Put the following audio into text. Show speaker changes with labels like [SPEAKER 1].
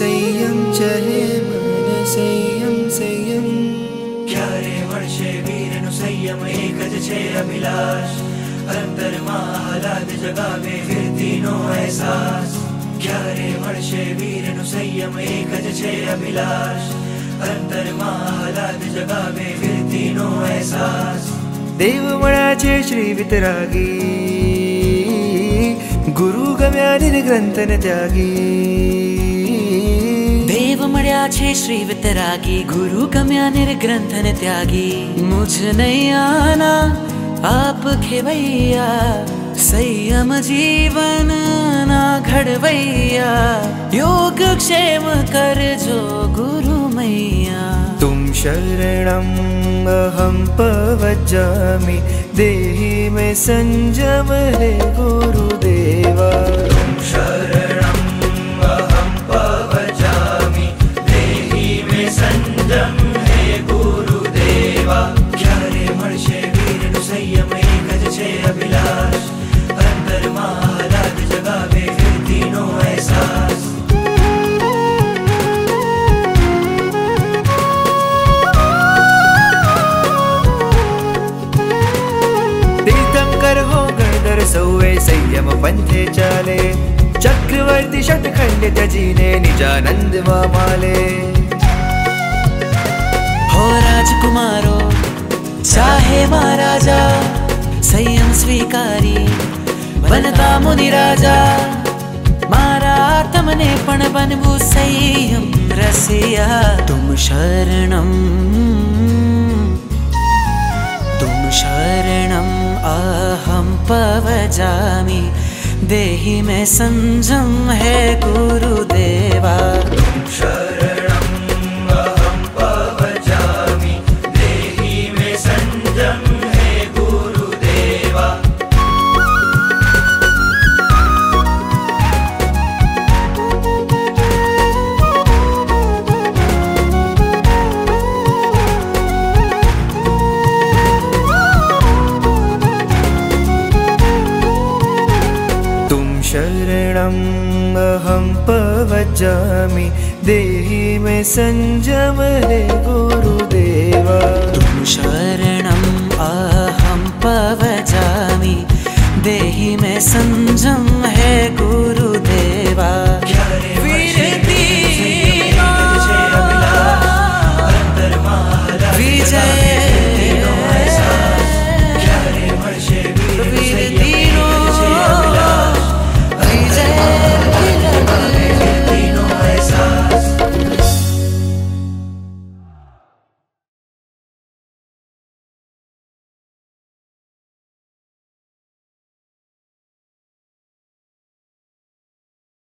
[SPEAKER 1] संयम चले संयम
[SPEAKER 2] वीरनु संयम एकज छे अभिलाष। अलन्तर महलाद जगावे
[SPEAKER 1] फिर तीनों एहसास। क्यारे वर्षे
[SPEAKER 2] वीरनु
[SPEAKER 1] संयम
[SPEAKER 2] एकज
[SPEAKER 1] छे अभिलाष। अनन्तर
[SPEAKER 2] महालाद जगावे फिर
[SPEAKER 1] वीरति नो सा श्रीवितरागी गुरु ग्रन्थ न त्यागी।
[SPEAKER 3] छे श्री वितरागी, गुरु कम्या निर्ग्रंथ ने त्यागी। मुझ नहीं आना, आप खेवैया संयम जीवन ना घड़वैया। योग क्षेम कर जो गुरु मैया।
[SPEAKER 1] तुम शरणम अहम पवजामी देहि में संजम है गुरु। संयम पंथे चाले। चक्रवर्ती शतखंड त्यजीने निजानंद माले।
[SPEAKER 3] हो राजकुमारो, चाहे महाराजा, संयम स्वीकारी, बनता मुनि राजा। मारा तमने पण बनवू संयम रसिया। तुम शरणम तुम शरणम आह। पव जामी देही में संजम है गुरुदेवा।
[SPEAKER 1] शरणम् अहं पवजामि देहि मे संयम हे गुरुदेवा।
[SPEAKER 3] शरणम् अहं पवजामि देहि मे संजम है गुरु